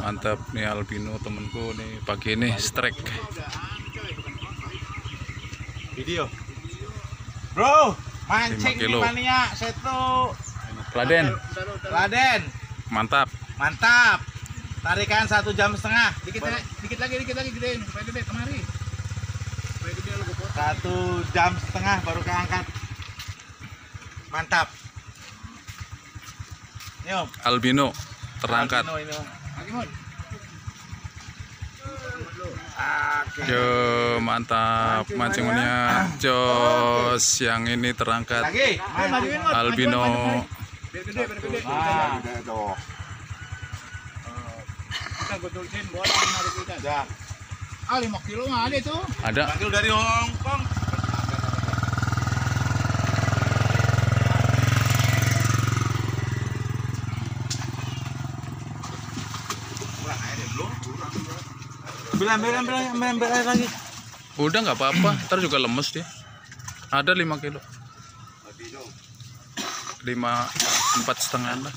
mantap nih albino temenku nih pagi ini strike Video. Bro, mancing 5 kilo. nih mania setu. Kladen Laden, mantap mantap. Tarikan satu jam setengah. Dikit lagi, dikit lagi, dikit lagi gedein, supaya gede kemari. Satu jam setengah baru keangkat. Mantap. Albino terangkat Albino ini yo mantap mancingannya jos yang ini terangkat. Albino. Gede. Ah. Ah, 5 kilo nggak ada itu. ada. Dari Hong Ambil, ambil, ambil, ambil, ambil air lagi. udah nggak apa-apa. Ntar juga lemes dia. Ada 5 kilo. Lima empat setengah lah